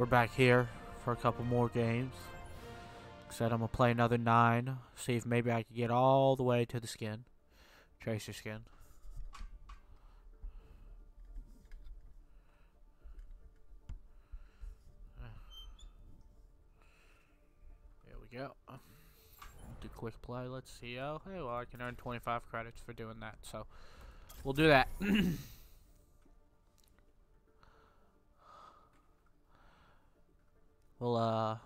we're back here for a couple more games. Said I'm gonna play another nine. See if maybe I can get all the way to the skin. Tracer skin. There we go. Do quick play. Let's see. Oh, hey, well, I can earn 25 credits for doing that. So, we'll do that. we'll, uh,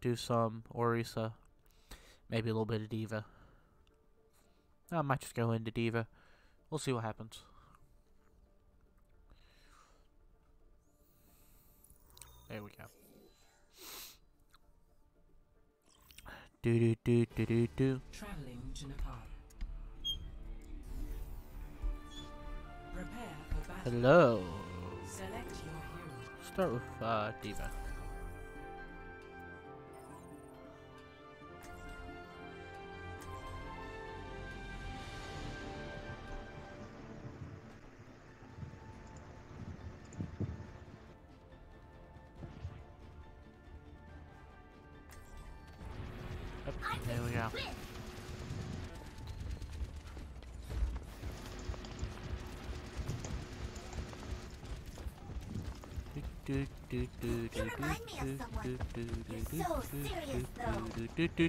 do some Orisa. Maybe a little bit of D.Va. I might just go into D.Va. We'll see what happens. There we go. Do do do do do do. Traveling to Nepal. Prepare for battle. Hello. Select your hero. Start with uh, D.Va.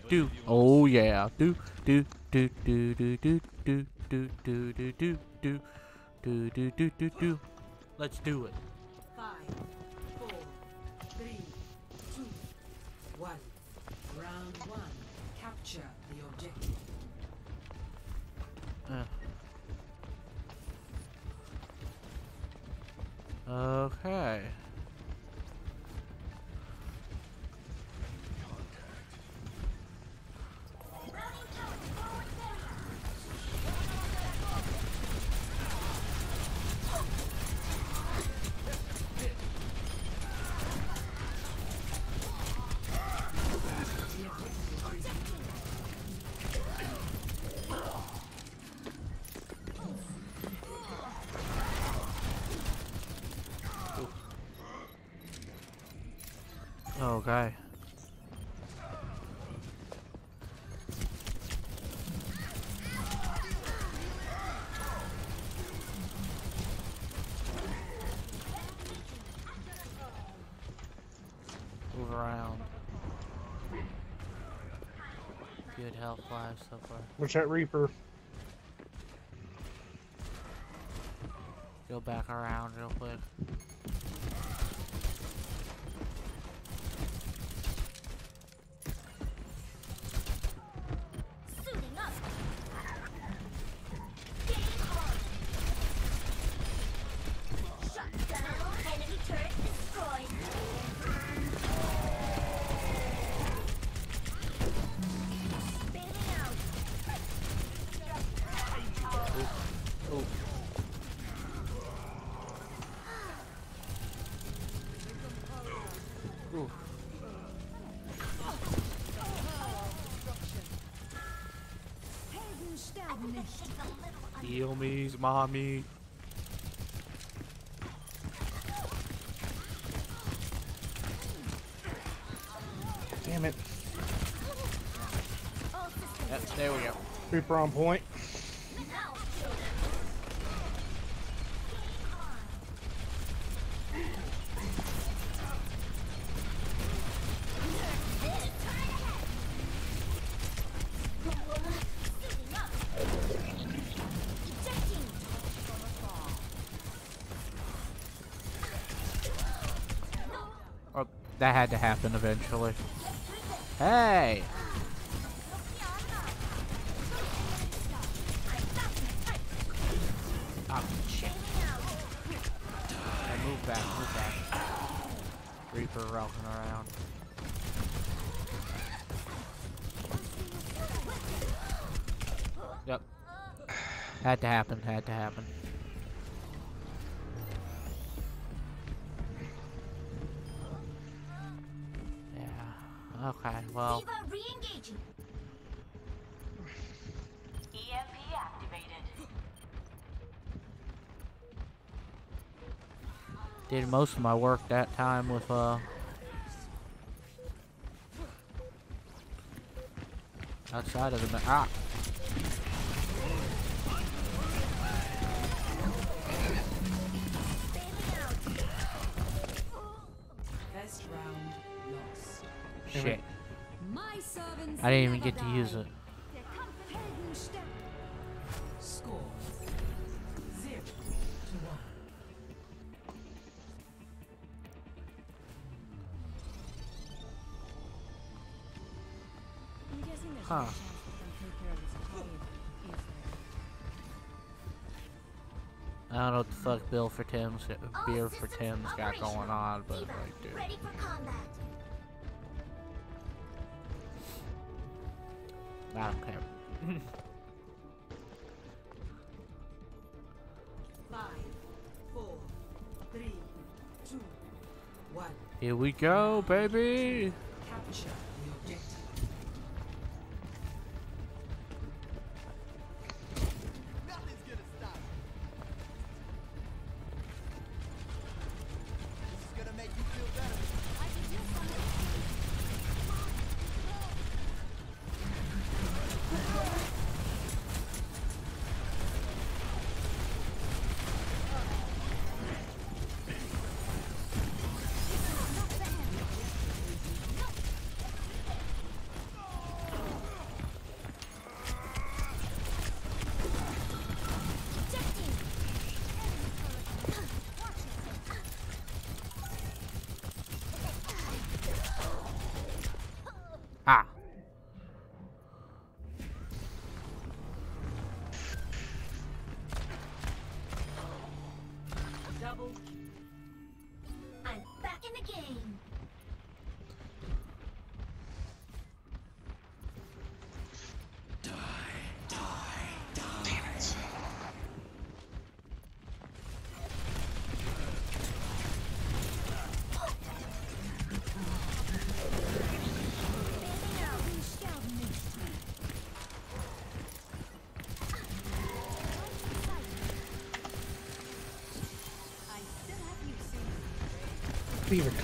do. Oh yeah. Do do do do do do do do do do do do do do do do do. Let's do it. Five, four, three, two, one. Round one. Capture the objective. Uh. Okay. Okay. Move around. Good health lives so far. Watch that Reaper. Go back around real quick. Heal mommy. Damn it. Yep, there we go. Reaper on point. That had to happen eventually. Hey! Oh, shit. Hey, move back, move back. Reaper rocking around. Yep. Had to happen, had to happen. did most of my work that time with uh outside of the ah Shit. I didn't even get to use it. There? I don't know what the fuck Bill for Tim's beer for Tim's got going on, but Eva, like, dude. ready for combat. I don't care. Five, four, three, two, one. Here we go, baby. Capture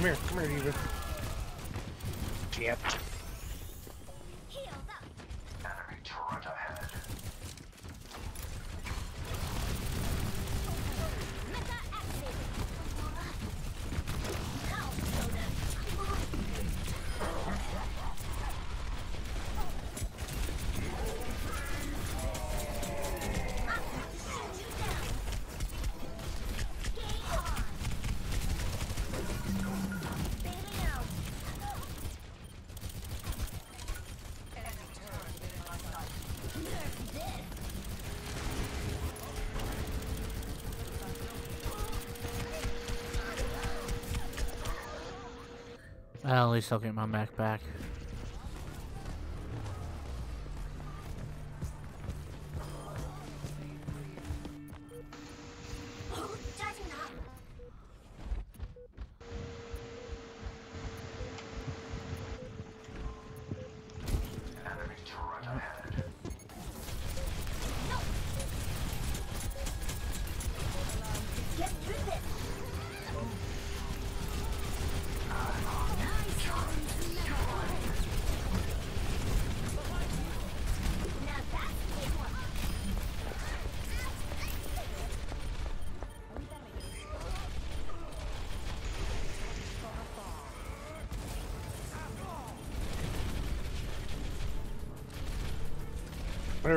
come here, come here, D.Va. At least I'll get my Mac back.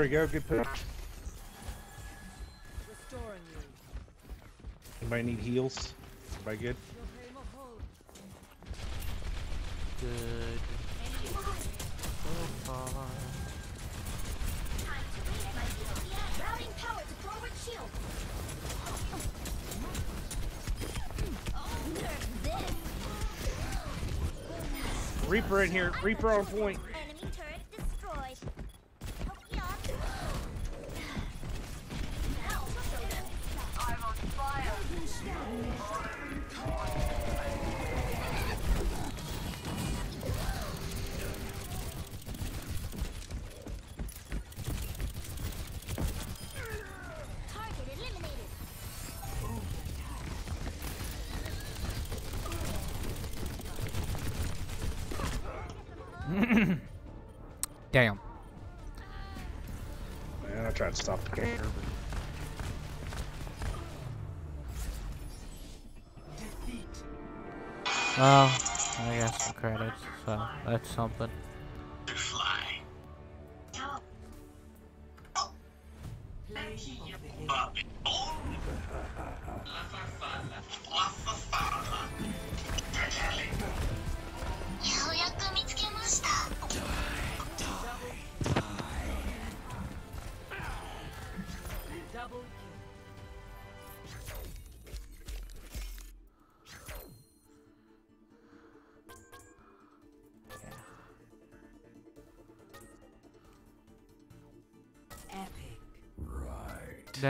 We go, good push. Restoring you. Anybody need heals? Everybody good? Good. So far. Time to reach my shield. Routing power to forward shield. Nerf this. Reaper in here, Reaper on point. Something.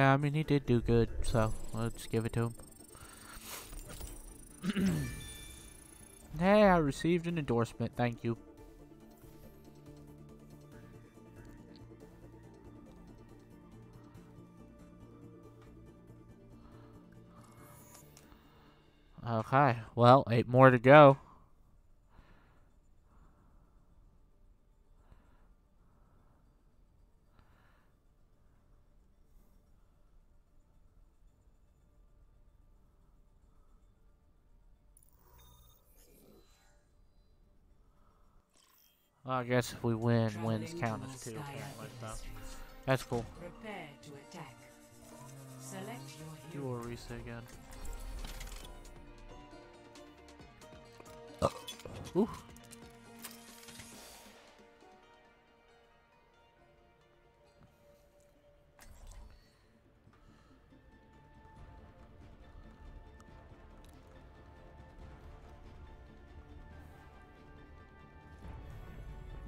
Yeah, I mean he did do good, so let's give it to him. hey, I received an endorsement. Thank you. Okay, well, eight more to go. I guess if we win, wins Traveling count to as two. Volskaya apparently, so That's cool. Prepare to attack. Select your Do hero. a reset again. Uh. Ooh.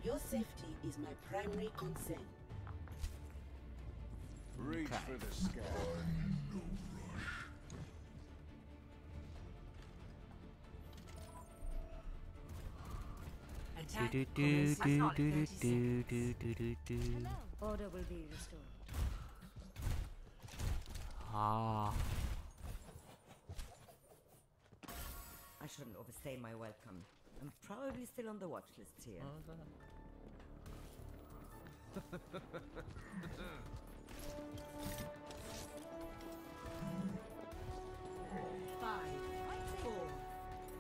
Your safety is my primary concern. Reach for the sky. Attack Do do commences do in do do do do do do do. Order will be restored. Ah. I shouldn't overstay my welcome. I'm probably still on the watch list here. Oh, Five, four,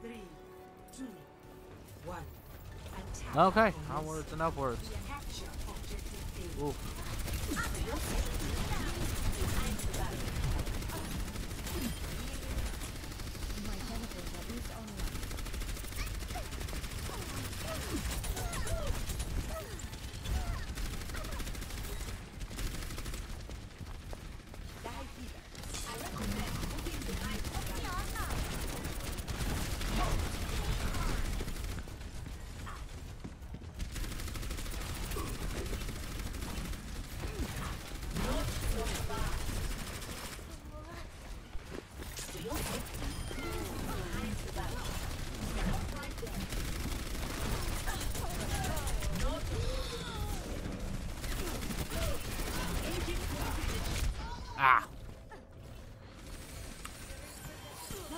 three, two, one. Attack. Okay, onwards and upwards objective A. Ooh. My teleporter is online. Ah. The battle continues.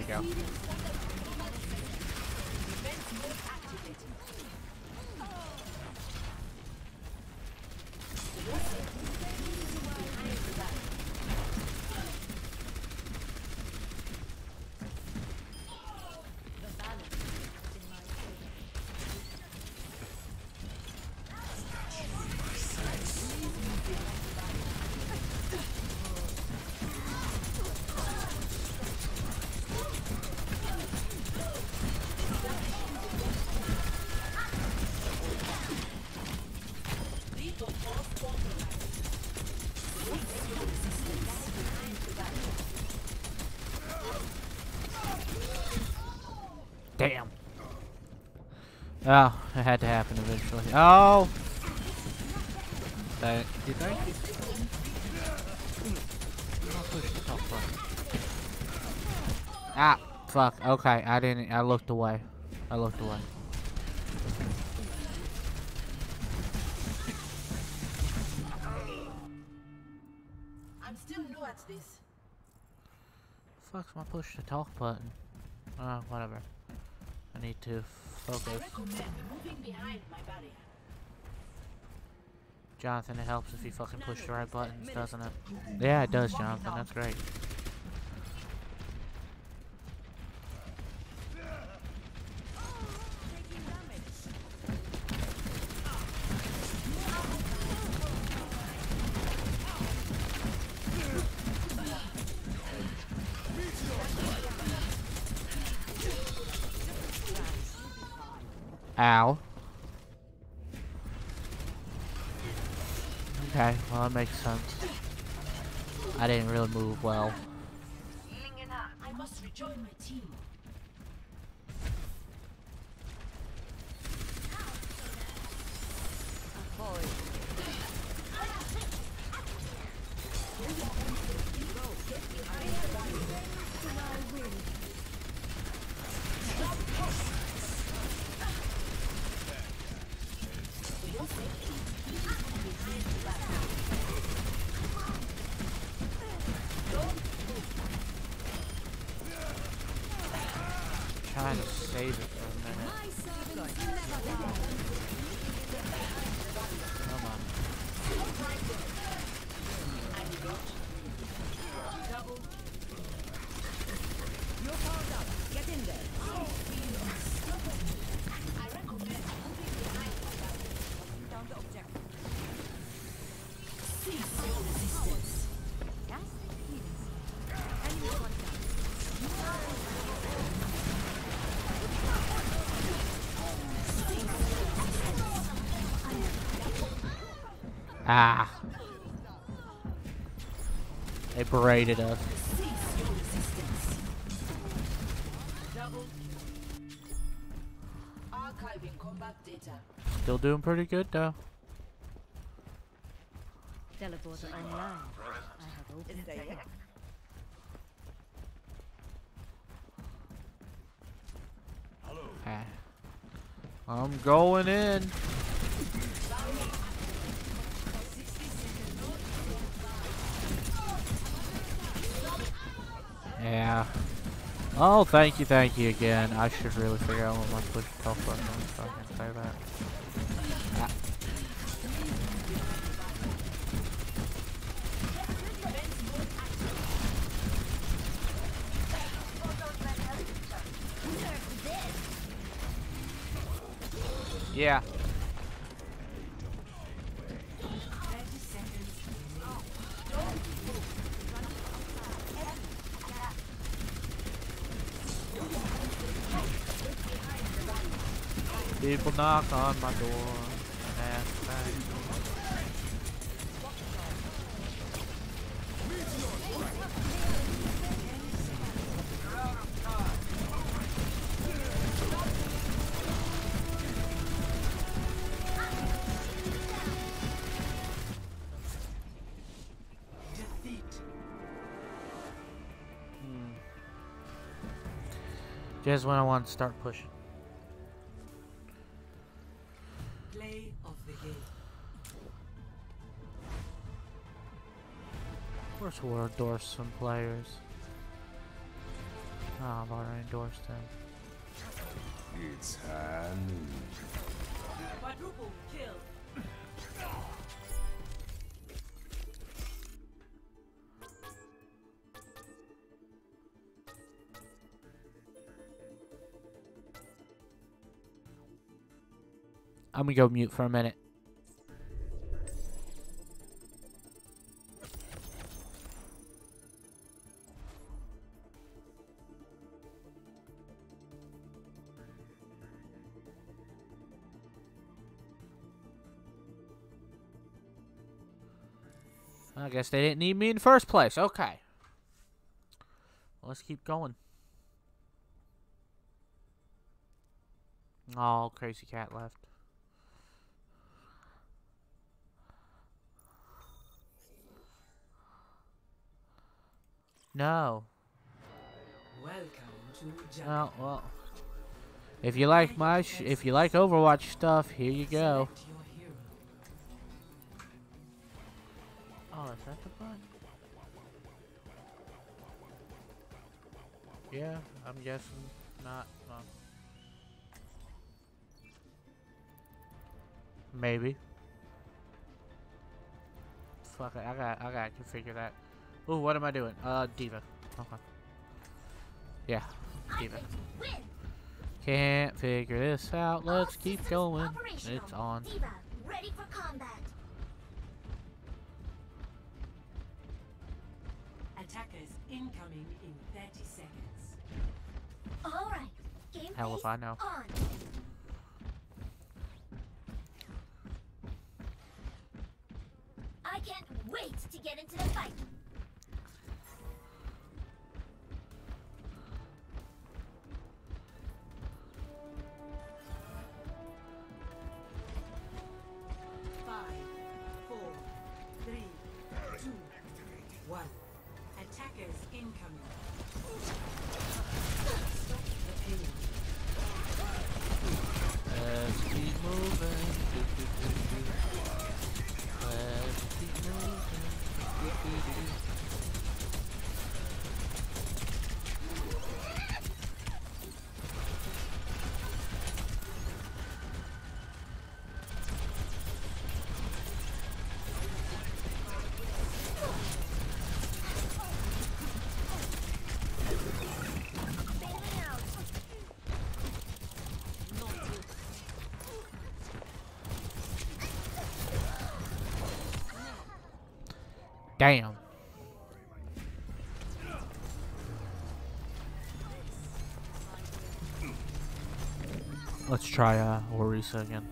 We go. Oh, it had to happen eventually. Oh! Thank you, thank you. Push the top button. Ah, fuck. Okay, I didn't. I looked away. I looked away. I'm still new at this. Fuck's my push to talk button? Oh, whatever. I need to focus. Jonathan, it helps if you fucking push the right buttons, doesn't it? Yeah, it does, Jonathan. That's great. Ow. Okay, well that makes sense. I didn't really move well. I must rejoin my team. Trying Ah. They berated us. Cease your resistance. Double. Archiving combat data. Still doing pretty good though. Teleporter online. I have opened it. yet? Ah. I'm going in. Yeah. Oh, thank you, thank you again. I should really figure out what my push talk button is so I can say that. Ah. Yeah. People knock on my door and ask thanks. Hmm. Just when I want to start pushing. We'll endorse some players. Oh, I've already endorsed him. It's Hanu. Quadruple kill. I'm gonna go mute for a minute. Guess they didn't need me in the first place. Okay. Let's keep going. Oh, crazy cat left. No. Welcome to Well, well. If you like my, if you like Overwatch stuff, here you go. Oh, is that the button? Yeah, I'm guessing not. No. Maybe. Fuck it, I got, I got to configure that. Ooh, what am I doing? Uh, D.Va. Okay. Yeah, D.Va. going to win. Can't figure this out. Let's All keep going. It's on. D.Va, ready for combat. Attackers incoming in 30 seconds. All right. Game Hell if I know. On. I can't wait to get into the fight. dude. Damn. Let's try uh, Orisa again.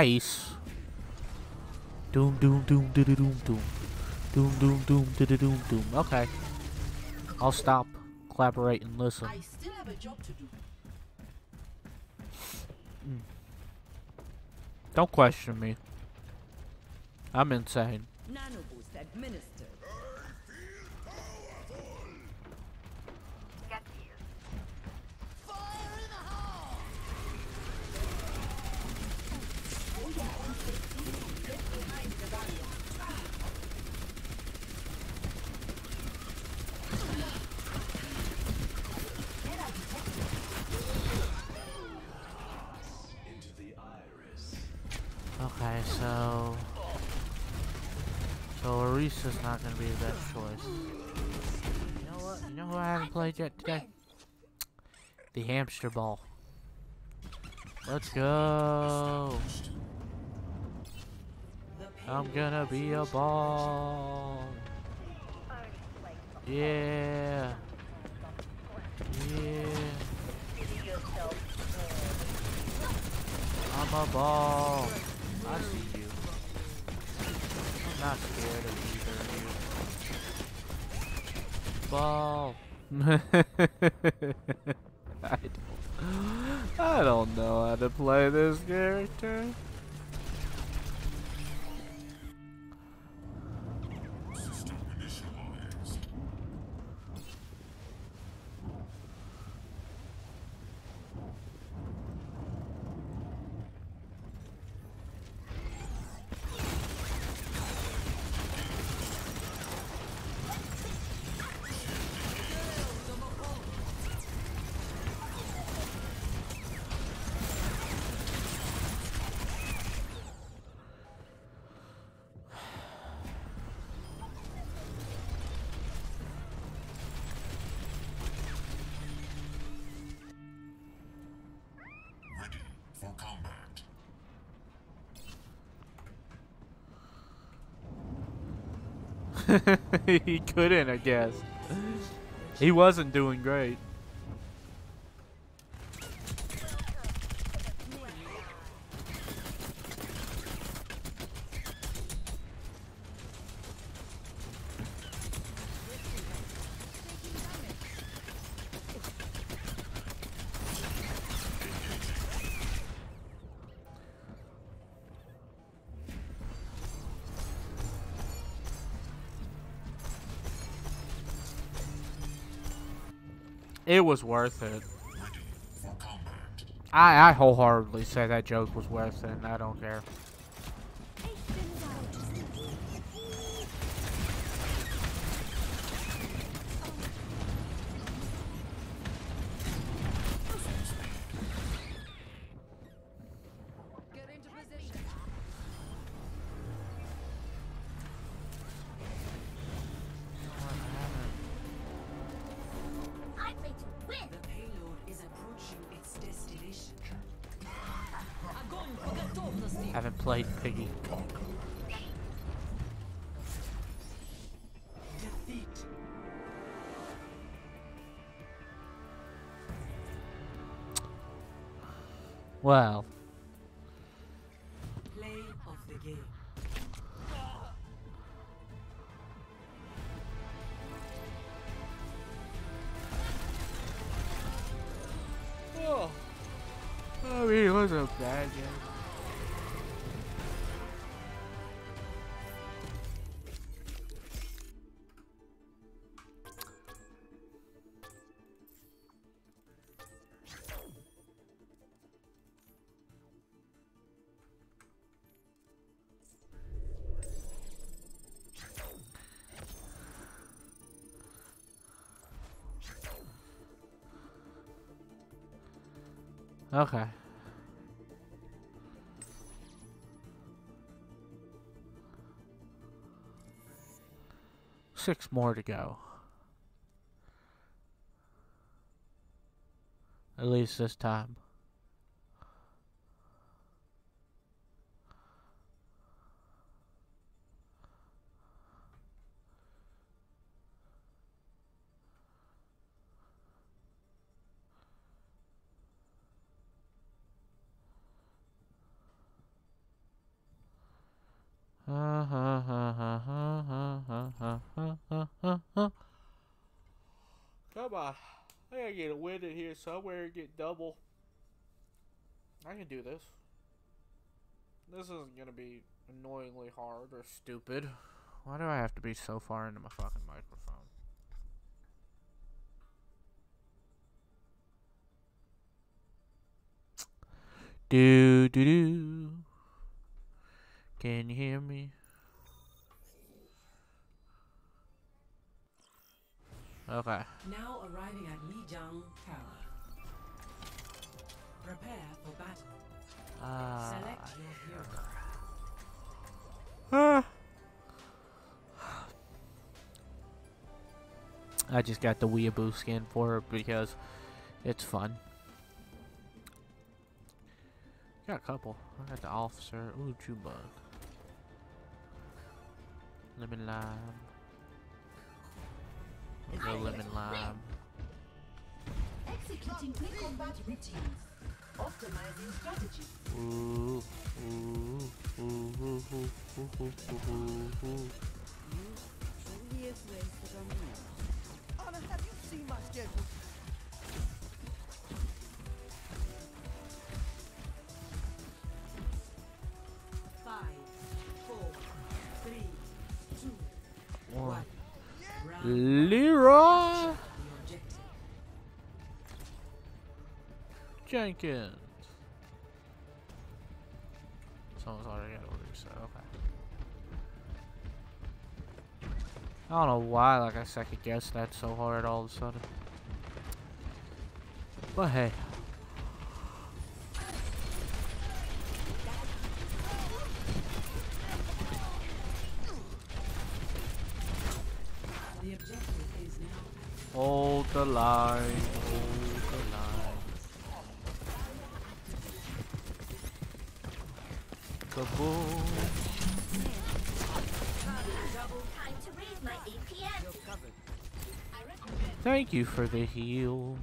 Ice? Doom, doom, doom, doo, doo, doom, doom. Doom, doom, doom, doo, doo, doom, doom. Okay. I'll stop, collaborate, and listen. I still have a job to do. Hmm. Don't question me. I'm insane. Nano boost administered. Get here. Okay, so... So Orisa's not gonna be the best choice. You know what? You know who I haven't played yet today? The hamster ball. Let's go. I'm gonna be a ball. Yeah. Yeah. I'm a ball. I see you. I'm not scared of you. Ball. I don't, I don't know how to play this character. he couldn't, I guess. He wasn't doing great. It was worth it. Ready for combat. I, I wholeheartedly say that joke was worth it, and I don't care. Well, Okay. Six more to go. At least this time. Come on. I gotta get a win in here somewhere and get double. I can do this. This isn't gonna be annoyingly hard or stupid. Why do I have to be so far into my fucking microphone? Do do do. Can you hear me? Okay. Now arriving at Lijiang. Prepare for battle. Ah. Select your hero. I just got the weeaboo skin for it because it's fun. Got a couple. I got the officer. Ooh, Junebug. Lemon lime. We'll lemon lime. Executing pre-combat routines. Optimizing strategy. Ooh, ooh, ooh, ooh, ooh, ooh, ooh, ooh, ooh, Jenkins. Someone's already got orders, so okay. I don't know why, like I second-guess that so hard all of a sudden. But hey. Hold the line. Thank you for the heal.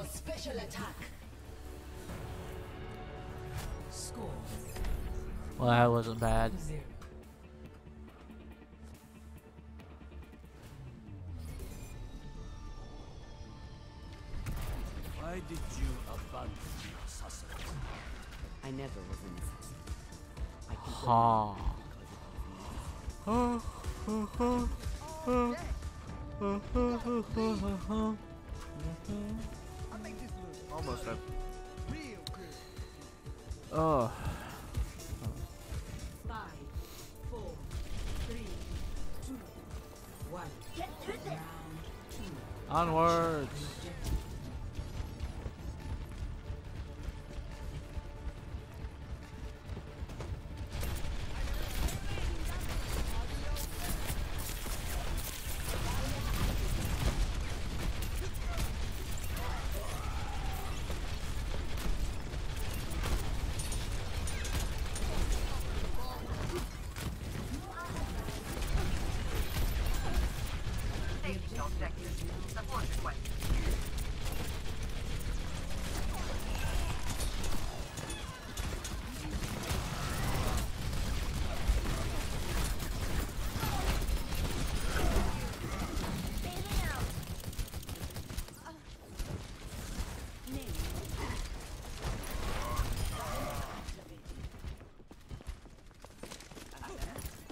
for special attack. Score. Well, that wasn't bad.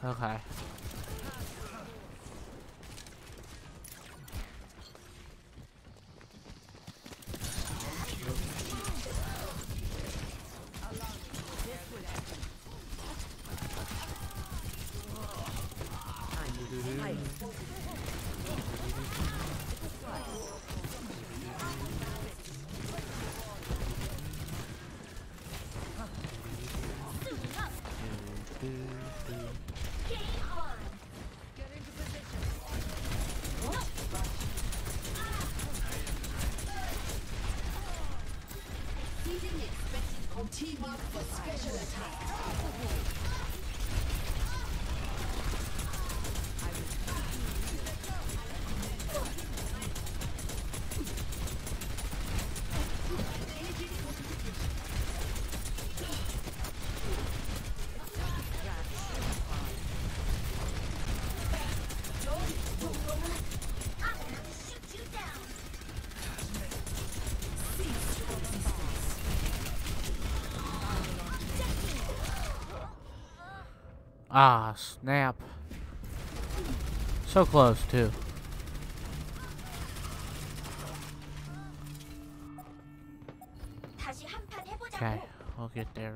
Okay. Ah, snap. So close, too. Okay, we'll get there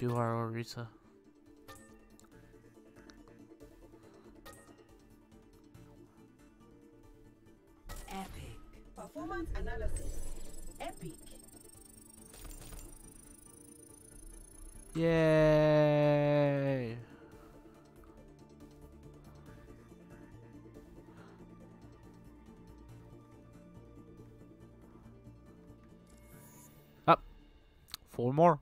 do our Orisa. Epic. Performance analysis. Epic. Yay! Up. Four more.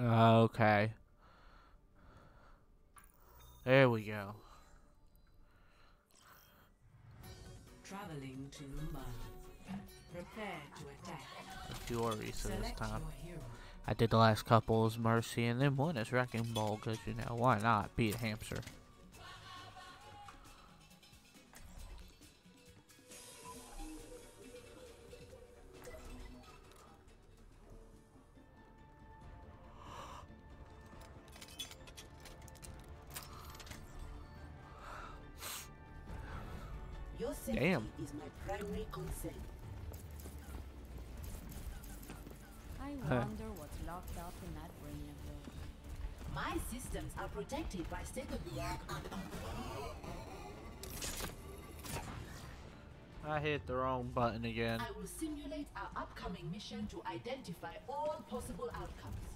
Oh, okay. There we go. Traveling to Mumbai. Prepare to attack. Let's do Orisa this time. I did the last couple as Mercy and then one as Wrecking Ball because, you know, why not beat a hamster? Damn. is my primary concern. I wonder what's locked up in that brain of yours. My systems are protected by state-of-the-art I hit the wrong button again. I will simulate our upcoming mission to identify all possible outcomes.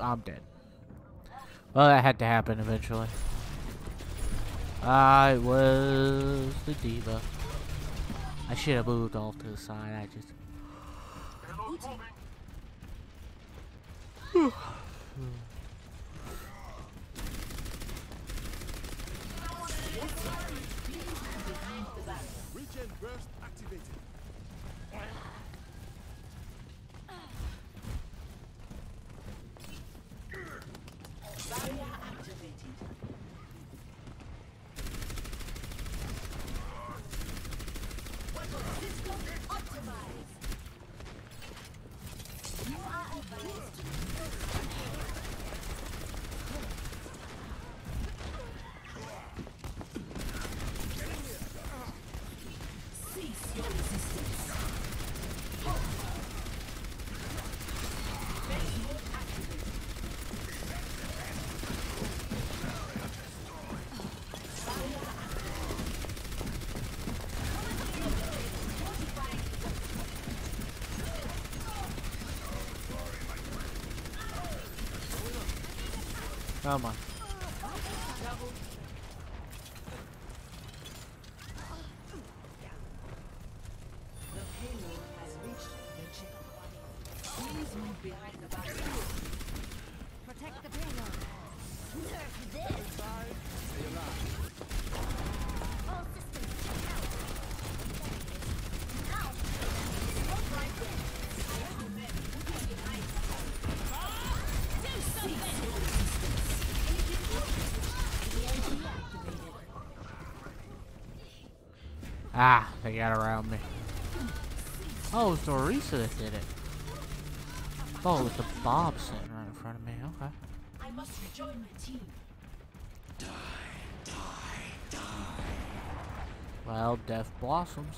I'm dead. Well, that had to happen eventually. I was the D.Va. I should have moved off to the side. I just. Burst activated. Come on. Got around me. Oh, it was Dorisa that did it. Oh, it's the Bob sitting right in front of me. Okay. I must rejoin my team. Well, Death blossoms.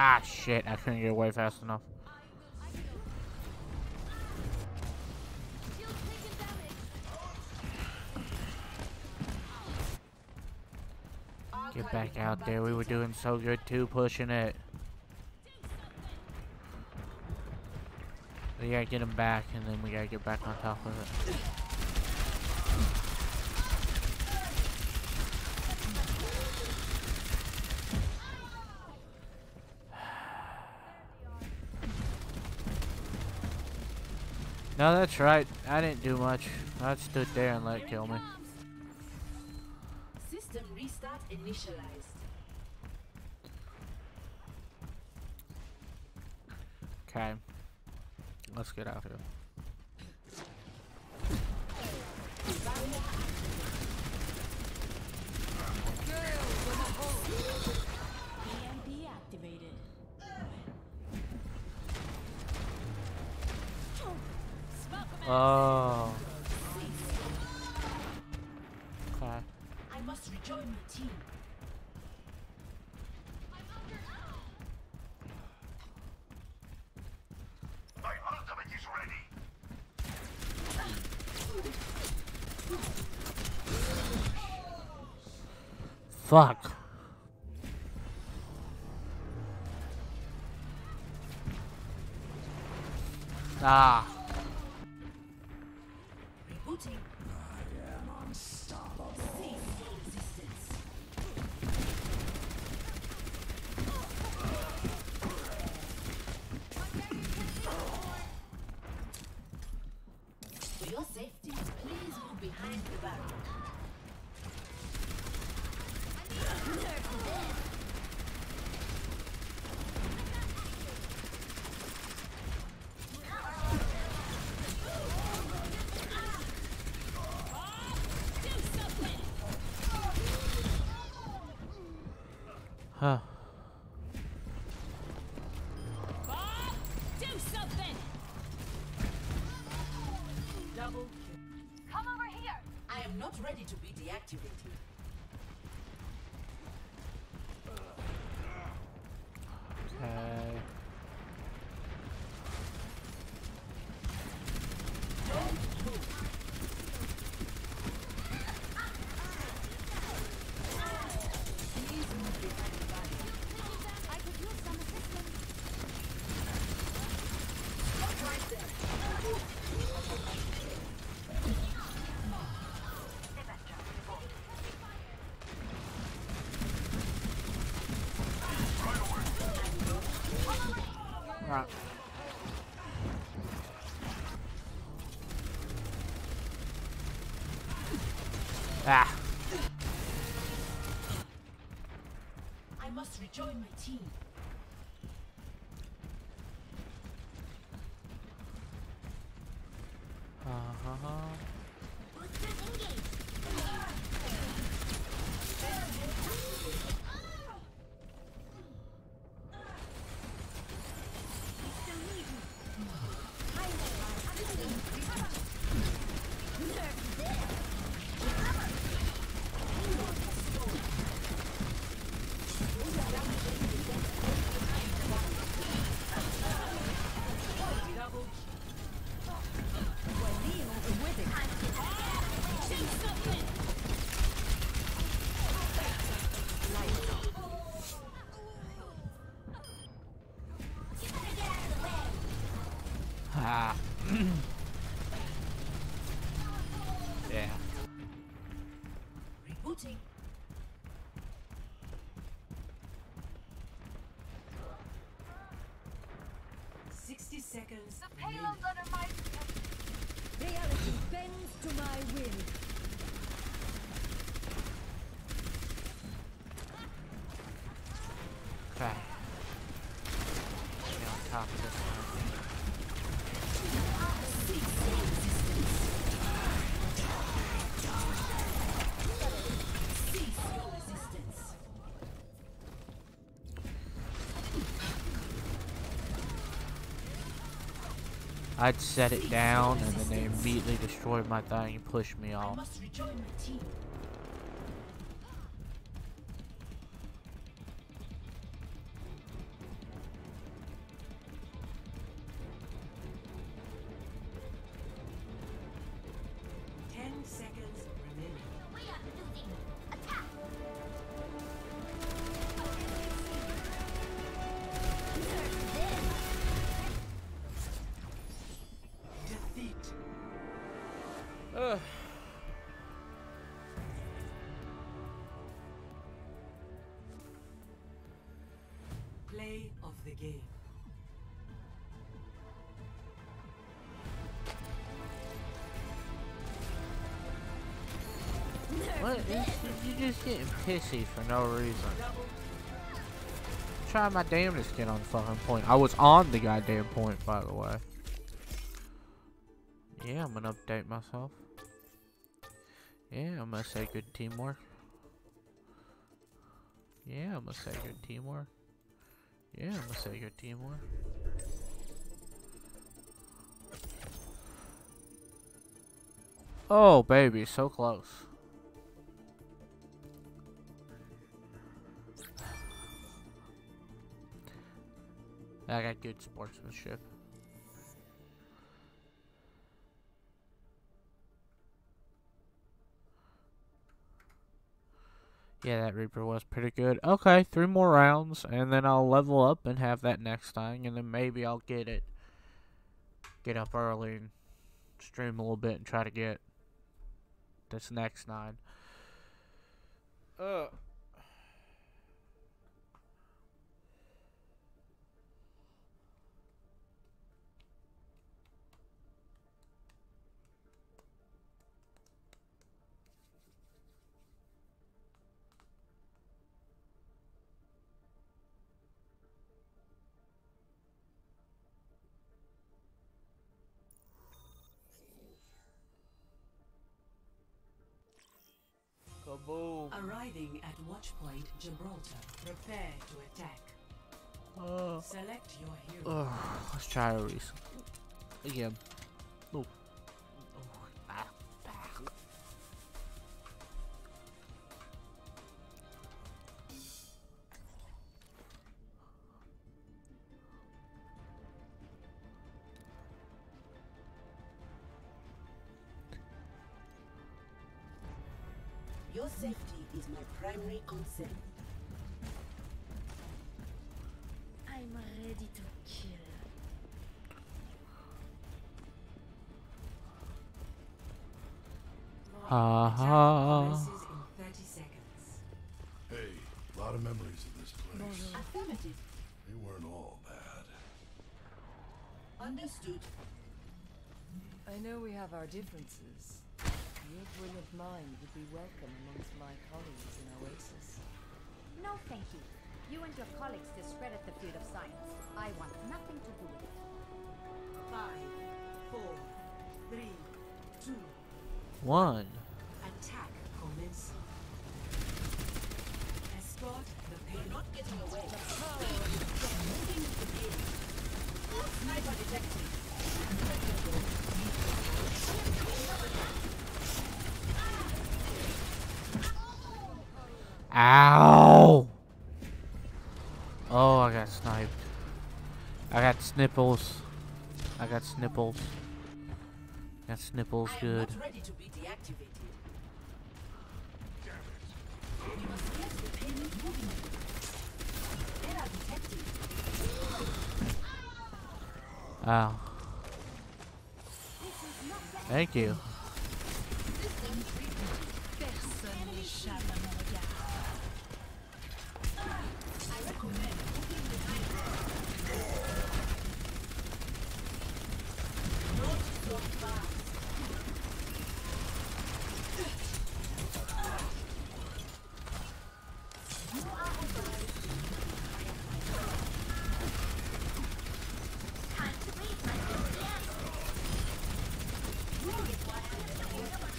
Ah, shit. I couldn't get away fast enough. Get back out there. We were doing so good too, pushing it. We gotta get him back, and then we gotta get back on top of it. No, that's right. I didn't do much. I stood there and let it kill me. System restart initialized. Okay. Let's get out of here. Barrier activated. EMP activated. Smoke 'em out. Oh. Okay. I must rejoin my team. My ultimate is ready. Fuck. Ah. Your safety, please move behind the barrel. Sir. Rejoin my team. To my will. On top of this one. I'd set it down and then they immediately destroyed my thing and pushed me off. Just getting pissy for no reason. Try my damnedest to get on fucking point. I was on the goddamn point, by the way. Yeah, I'm gonna update myself. Yeah, I'm gonna say good teamwork. Yeah, I'm gonna say good teamwork. Yeah, I'm gonna say good teamwork. Oh, baby, so close. I got good sportsmanship. Yeah, that Reaper was pretty good. Okay, three more rounds, and then I'll level up and have that next thing, and then maybe I'll get it. Get up early and stream a little bit and try to get this next nine. Uh. Arriving at Watchpoint Gibraltar. Prepare to attack. Oh. Select your hero. Ugh, let's try Orisa. Again. Have our differences. Your brilliant mind would be welcome amongst my colleagues in Oasis. No, thank you. You and your colleagues discredit the field of science. I want nothing to do with it. Five, four, three, two. One. Attack commencing. Escort the payload. not getting away. Moving to the payload. Sniper detected. Ow! Oh, I got sniped. I got snipples. I got snipples. Got snipples good. not ready to be deactivated. You must get the payload moving. Error detected. Ow. Thank you.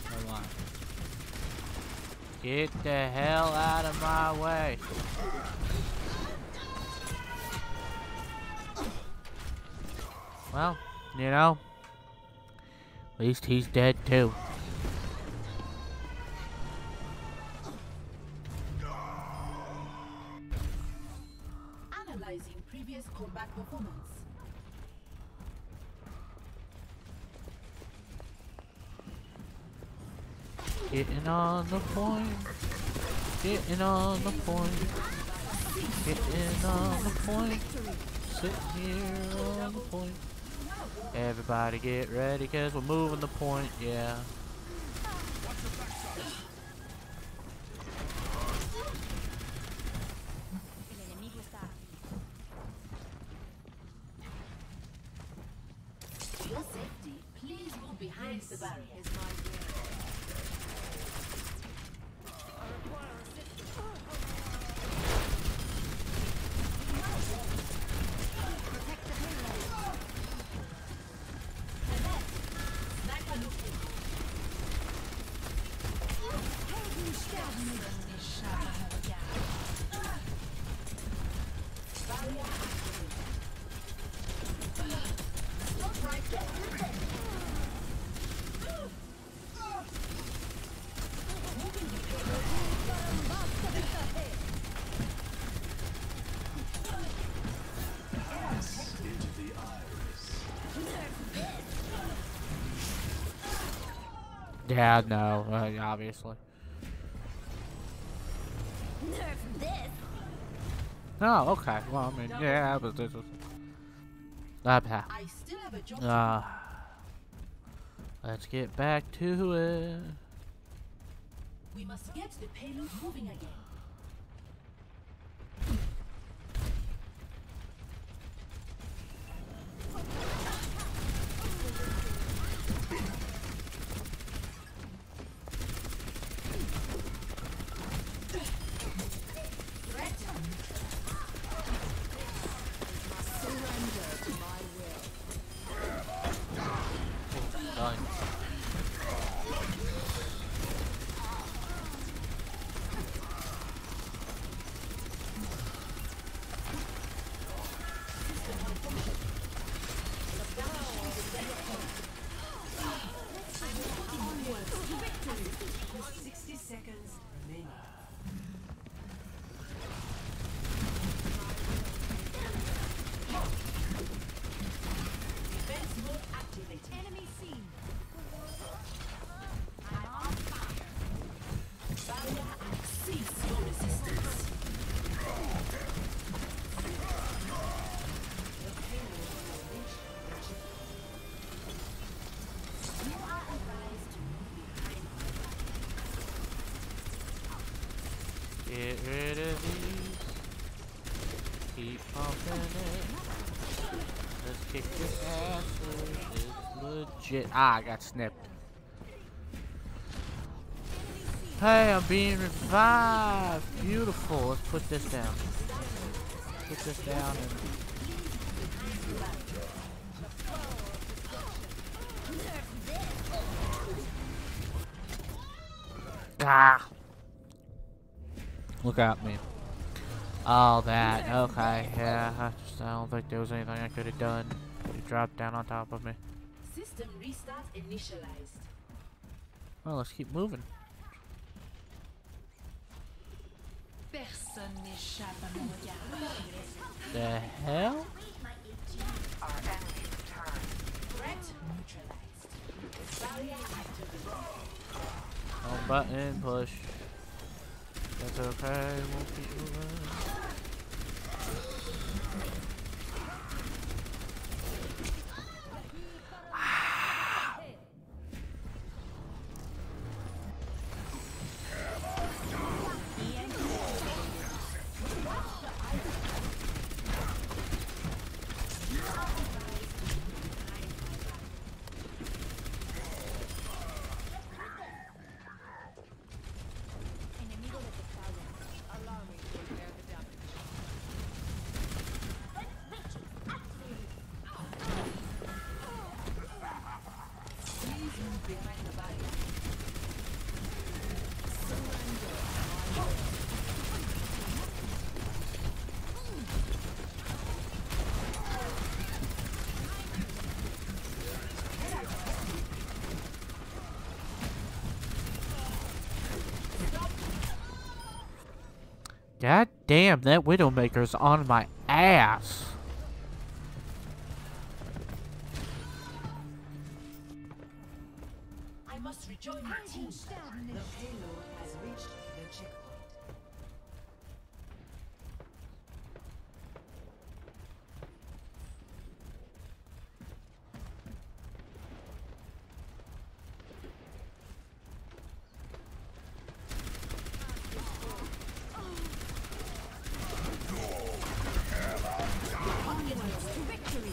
Come on. Get the hell out of my way. Well, you know, at least he's dead too. Analyzing previous combat performance. Getting on the point. Getting on the point. Getting on the point. Sitting here on the point. Everybody get ready because we're moving the point, yeah. Yeah, no, uh, obviously. Oh, okay. Well, I mean, yeah, but this was. Uh, I still have a job. uh, let's get back to it. We must get the payload moving again. Legit. Ah, I got snipped. Hey, I'm being revived. Beautiful. Let's put this down. Put this down and. Ah. Look at me. All that. Okay, yeah. I don't think there was anything I could have done. He dropped down on top of me. System restart initialized. Well, let's keep moving. Personne n'échappe à mon regard. The hell? Our enemy's turn. Threat neutralized. Barrier activated. Home button, push. That's okay, we'll keep moving. Enemigo detectado. Allow me to repair the damage. Please move behind the barrier. God damn, that Widowmaker's on my ass.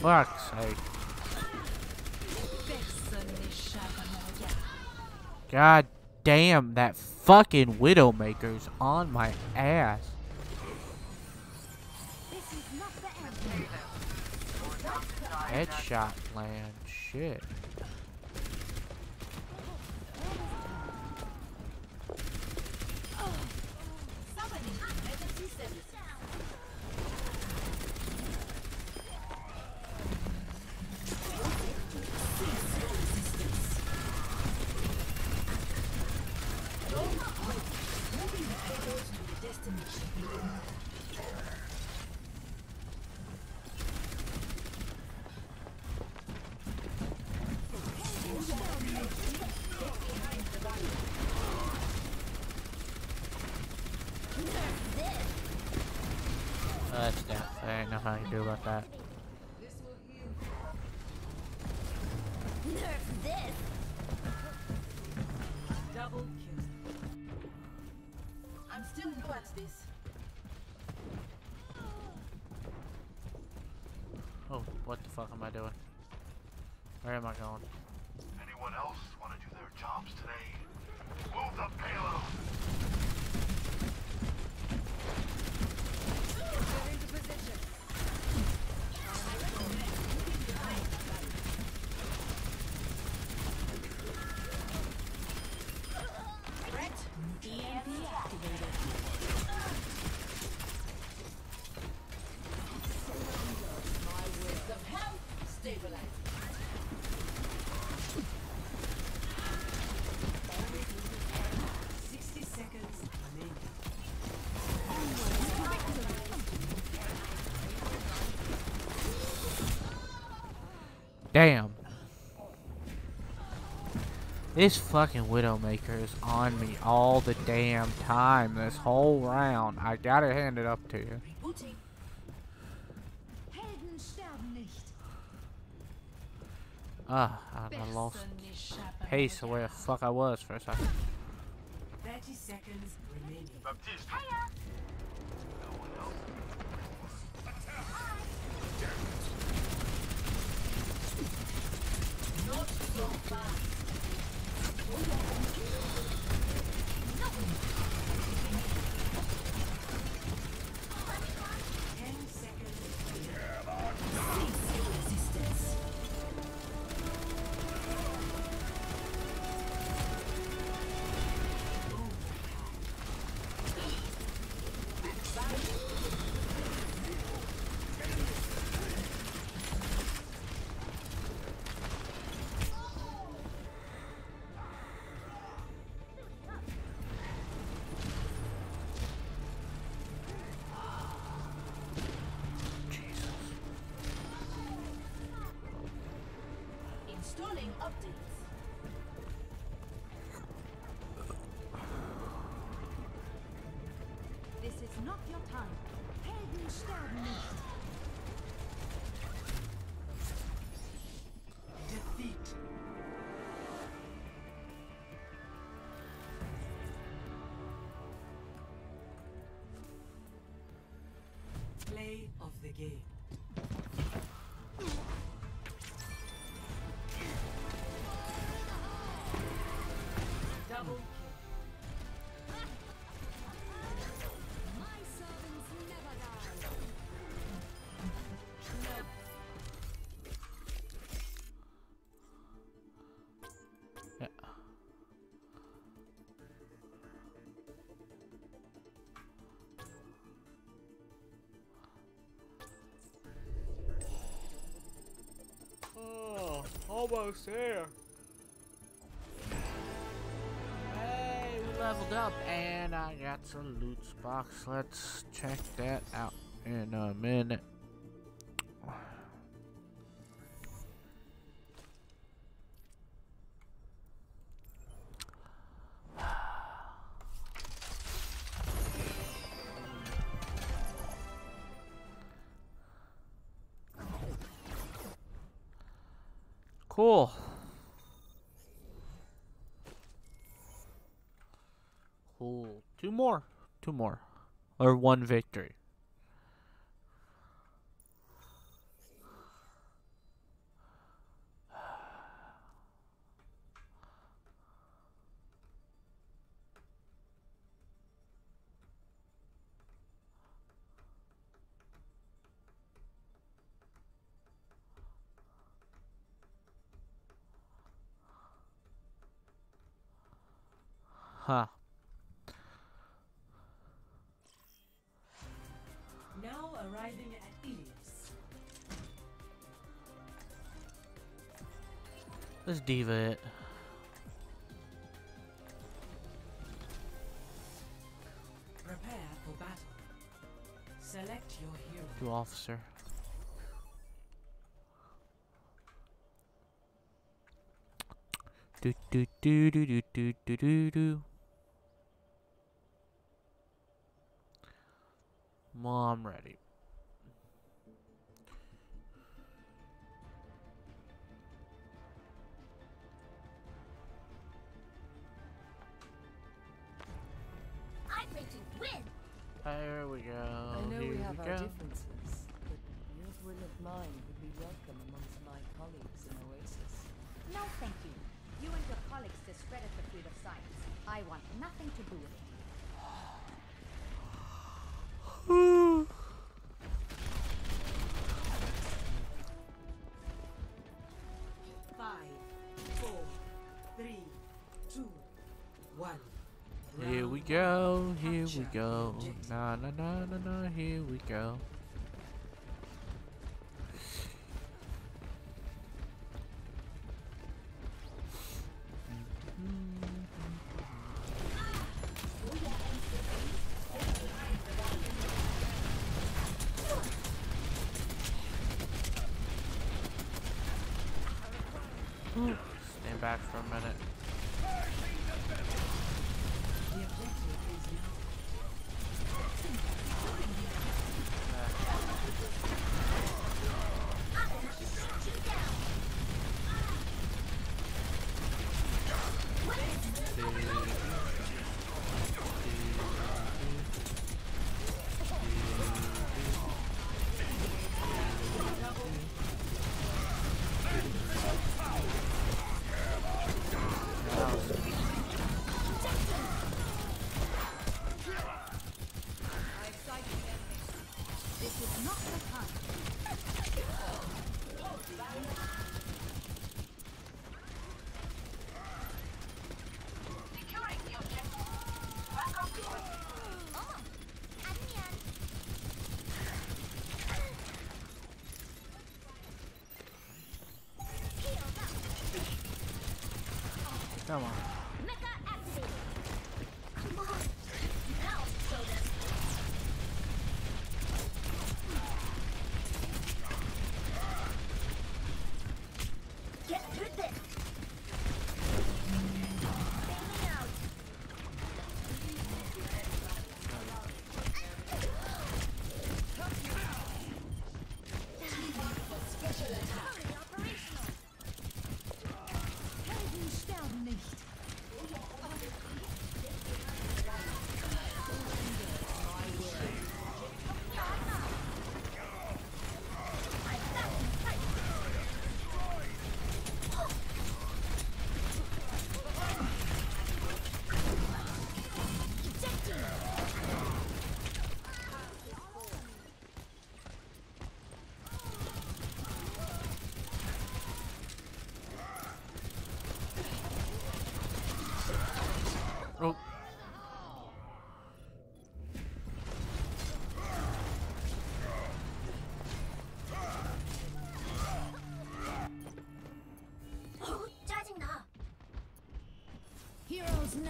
Fuck's sake. God damn, that fucking Widowmaker's on my ass. Headshot land. Shit. nothing I can do about that. Nerf this! Double kill. I'm still new at this. Oh, what the fuck am I doing? Where am I going? Damn. This fucking Widowmaker is on me all the damn time this whole round. I gotta hand it up to you. Rebooting. Helden. Ah, I, I lost pace of where the fuck I was for a second. Thirty seconds remaining. Installing updates. This is not your time. Helden sterben nicht. Defeat. Play of the game. Almost there. Hey, we leveled up and I got some loot box. Let's check that out in a minute. One victory. Huh. Now arriving at Ilios. Let's D.Va it. Prepare for battle. Select your hero. Do officer. Do do do do do do do do do. Mom ready. Win! There we go. I know Here we have we our go. differences, but your brilliant mind would be welcome amongst my colleagues in Oasis. No, thank you. You and your colleagues discredit the field of science. I want nothing to do with it. Five, four, three, two, one. Here we go, here we go. Na na na na na, here we go. Come on.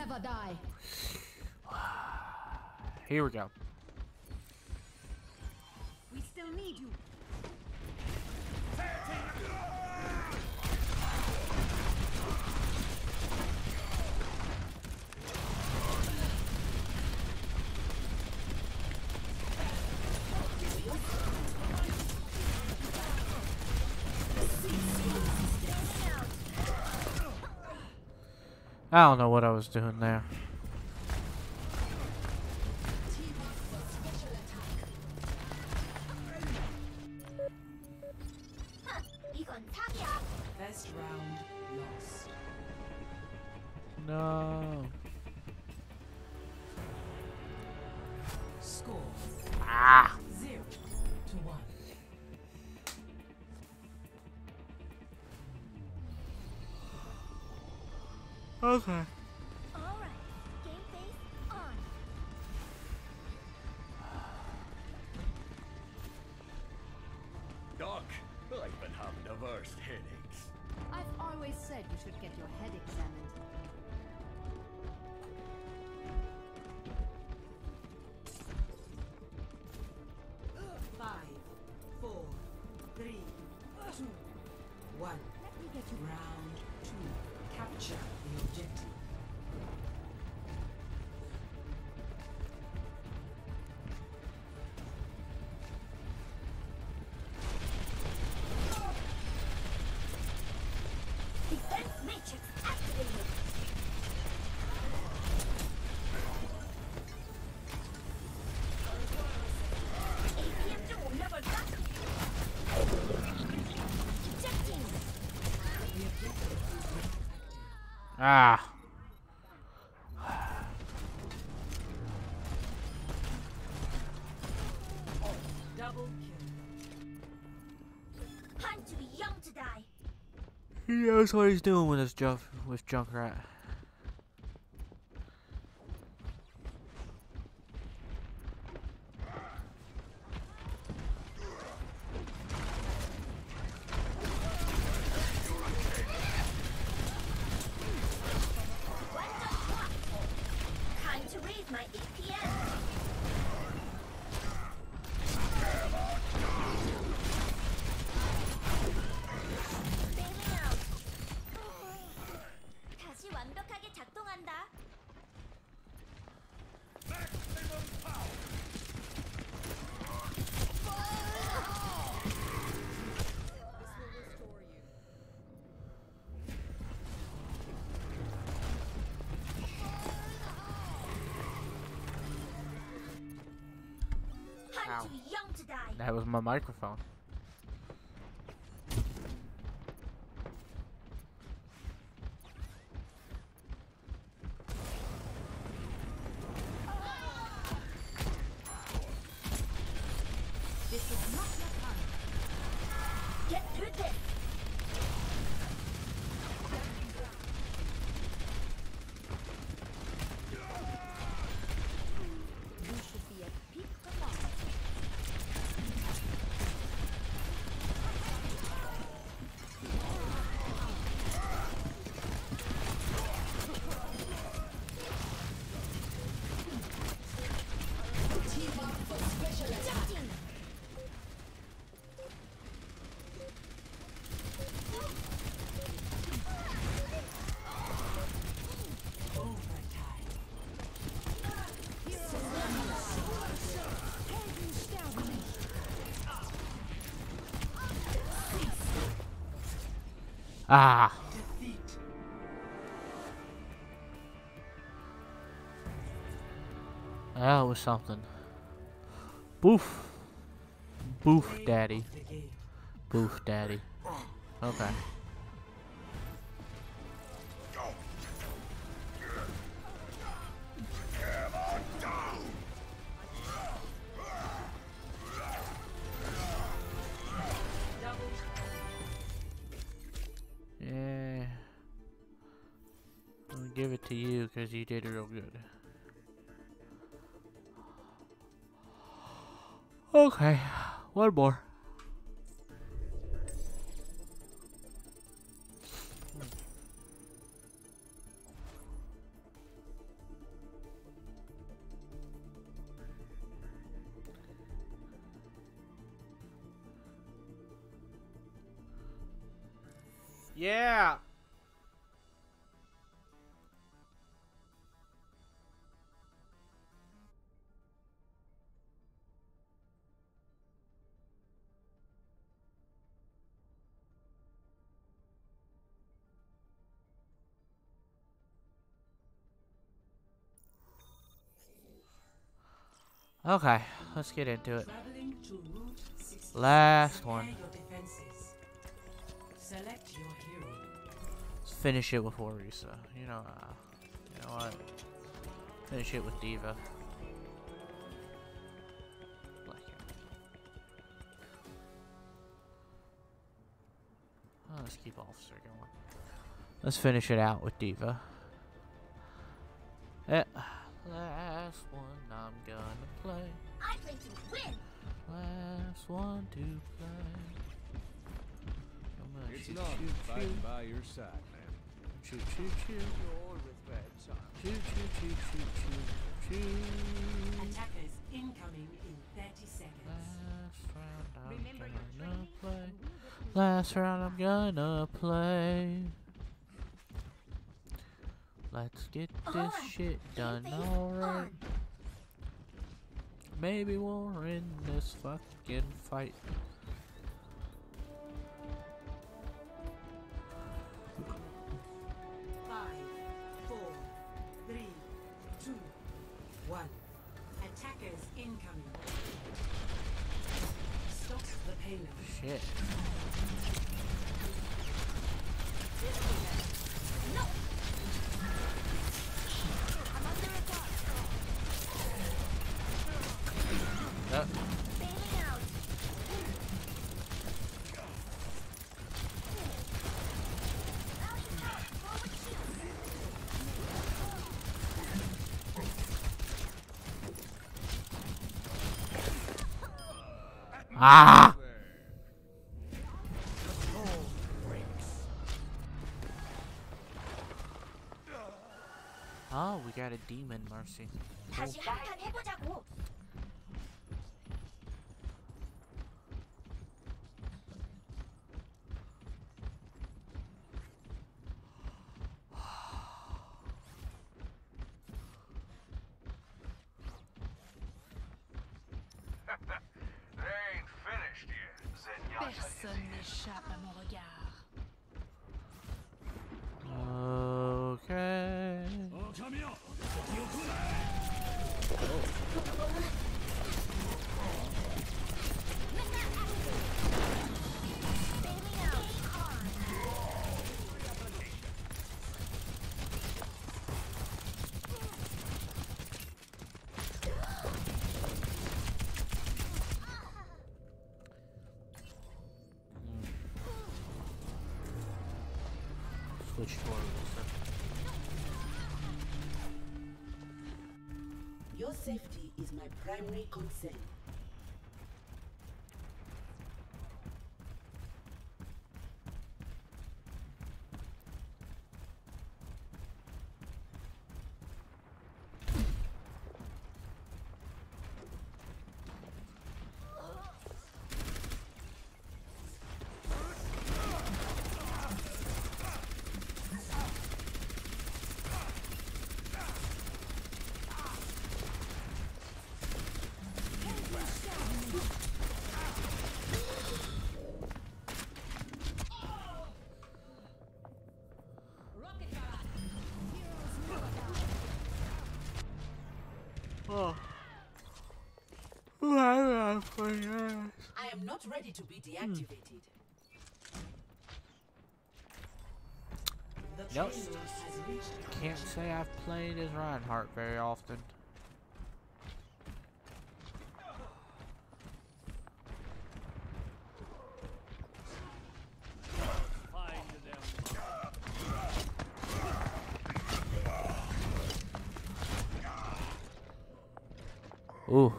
Never die. Here we go. I don't know what I was doing there. Ah. die. He knows what he's doing with his junk with Junkrat. That was my microphone. This is not your time. Get through this. You should be at peak performance. Ejecting. Ah. That was something. Boof. Boof, daddy. Boof, daddy. Okay. More. Okay, let's get into it. Traveling to Route 66. Last one. Let's finish it with Orisa. You know, uh, you know what? Finish it with D.Va. Oh, let's keep Officer going. Let's finish it out with D.Va. Eh, last one I'm gonna play. I plan to win. Last one to play. I'm gonna It's shoot, not shoot, fighting by your side, man. Shoot, shoot, shoot. Shoot, shoot, shoot, shoot, shoot, shoot. Attackers incoming in 30 seconds. Last round I'm Remember gonna play. and we will be Last round I'm gonna play. Let's get this On. shit done alright. Maybe we'll win this fucking fight. Five, four, three, two, one. Attackers incoming. Stop the payload. Shit. Ah! Oh, we got a demon, Mercy. Cool. To our Your safety is my primary concern. Oh. Well, I am not ready to be hmm. deactivated. The Nope. payload Can't say I've played as Reinhardt very often. Ooh.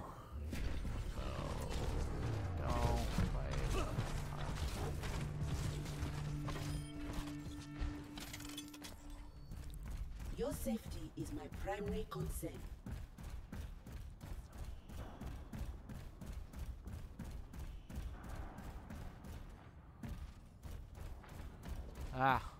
Primary concern. Ah.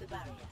The barrier.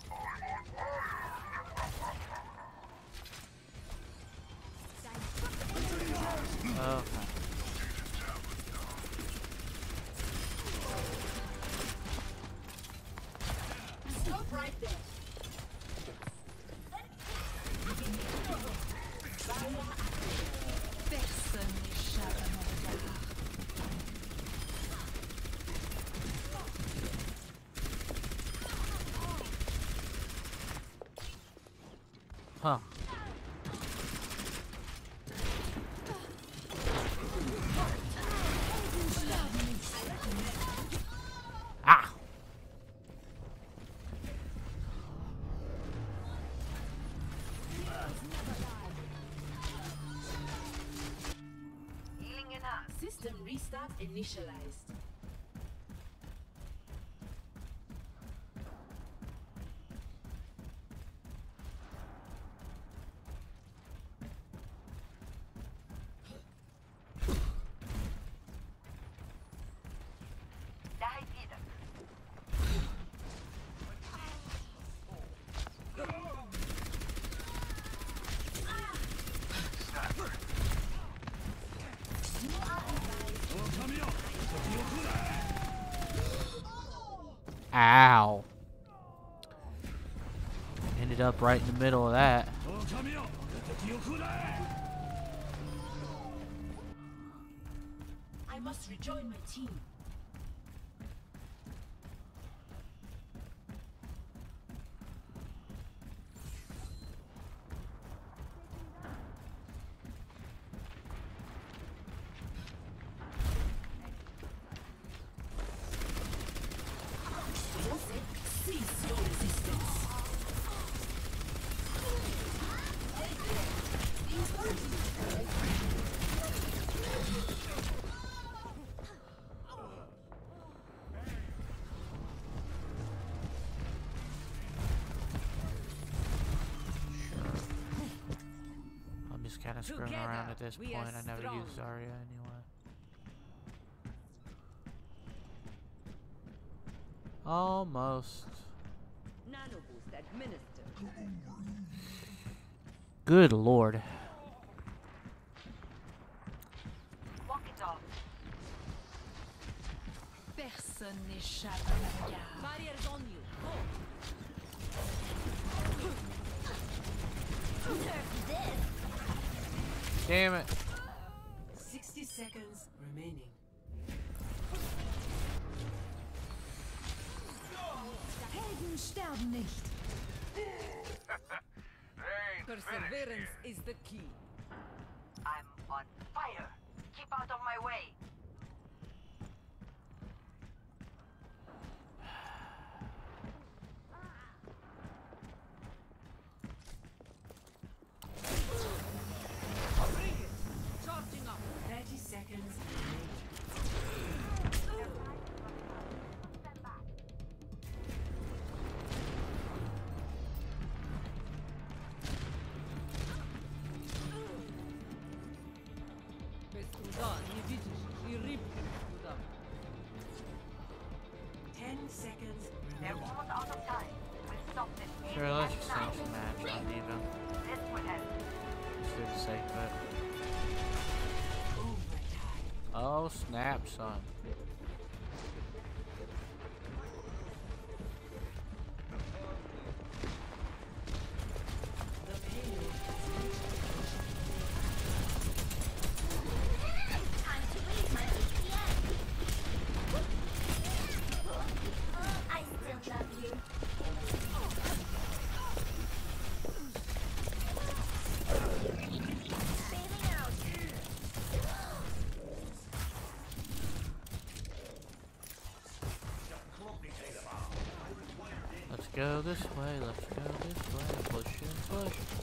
Restart Ow. Ended up right in the middle of that. I must rejoin my team. At this we point. I never used strong. Zarya anyway. Almost. Nano boost administered. Good lord. Walk it off. Personne n'échappe à mon regard. Barriers on you. Damn it. 60 seconds remaining. Helden sterben nicht. Perseverance is the key. I'm on fire. Keep out of my way. Snap, son. Go this way, let's go this way. Push and push. Push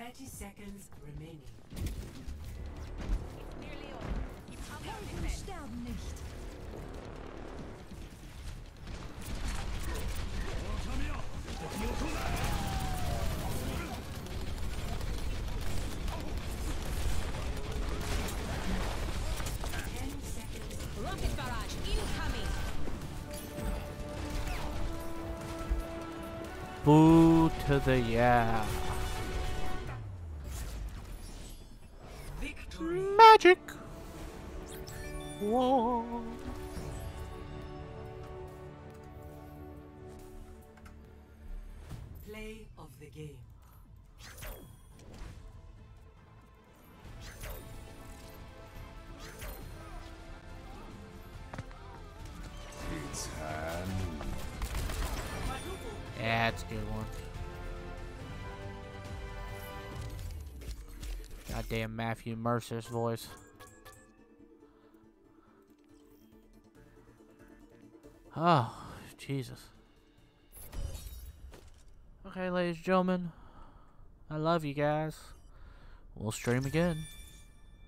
30 seconds remaining. Helden sterben nicht. Ten seconds. Rocket barrage incoming. Boo to the yeah. Matthew Mercer's voice. Oh, Jesus. Okay, ladies and gentlemen. I love you guys. We'll stream again.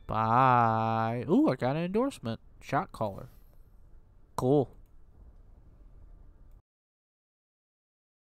Bye. Ooh, I got an endorsement. Shot caller. Cool.